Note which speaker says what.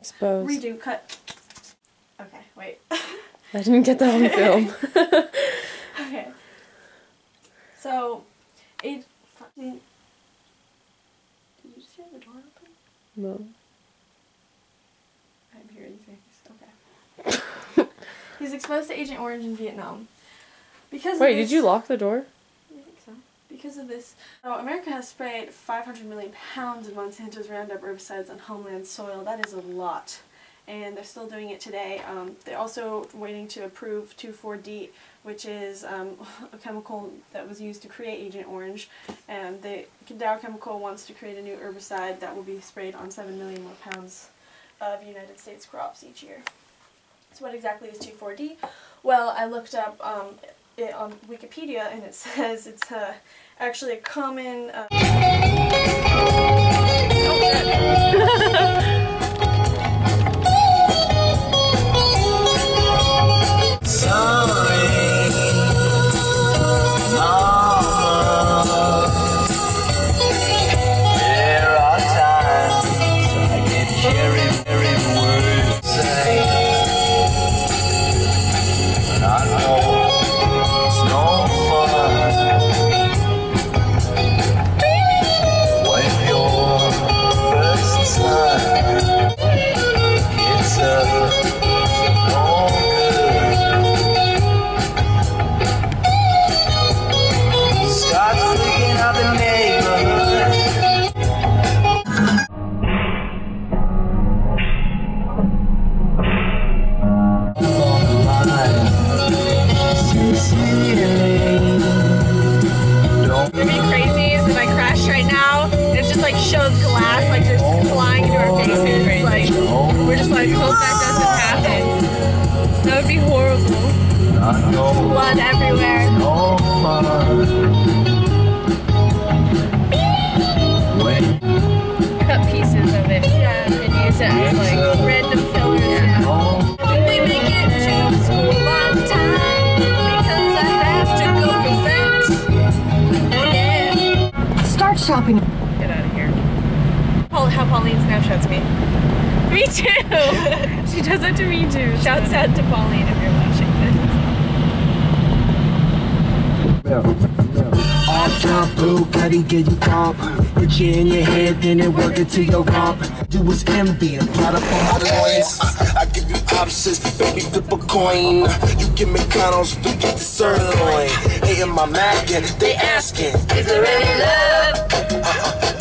Speaker 1: Exposed.
Speaker 2: Redo, cut. Okay, wait.
Speaker 1: I didn't get that on film.
Speaker 2: okay. So, eight. Did you just hear the door open?
Speaker 1: no.
Speaker 2: I didn't hear anything. Okay. He's exposed to Agent Orange in Vietnam. Because
Speaker 1: Wait, did you lock the door?
Speaker 2: Because of this, so America has sprayed 500 million pounds of Monsanto's Roundup herbicides on homeland soil. That is a lot. And they're still doing it today. Um, they're also waiting to approve 2,4-D, which is um, a chemical that was used to create Agent Orange. And the Dow Chemical wants to create a new herbicide that will be sprayed on 7 million more pounds of United States crops each year. So what exactly is 2,4-D? Well, I looked up um, it on Wikipedia and it says it's uh, actually a common. Uh,
Speaker 3: like, hope that doesn't happen. That would be horrible. Blood everywhere. Cut pieces of it. Yeah, and use it as like random fillers. Yeah. Yeah.
Speaker 4: Start shopping.
Speaker 3: Get out of here. Paul, how Pauline Snapchats me. Me too. she does it to me too. Shouts out to Pauline if you're watching this.
Speaker 5: Off top, boo, gotta get you pump. Put you in your head, then it work into your rump. Do was envy and plot up on my loins.
Speaker 6: I give you options, baby, flip a coin. You give get McDonald's, we get the sirloin. Hating my Mac and they asking,
Speaker 3: Is there any love in this world? Is there any love?